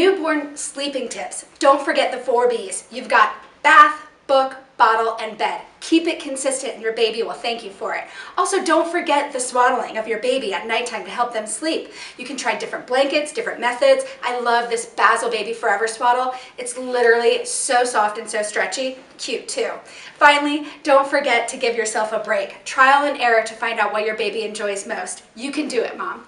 newborn sleeping tips. Don't forget the four B's. You've got bath, book, bottle, and bed. Keep it consistent and your baby will thank you for it. Also, don't forget the swaddling of your baby at nighttime to help them sleep. You can try different blankets, different methods. I love this Bazzle Baby Forever swaddle. It's literally so soft and so stretchy. Cute too. Finally, don't forget to give yourself a break. Trial and error to find out what your baby enjoys most. You can do it, Mom.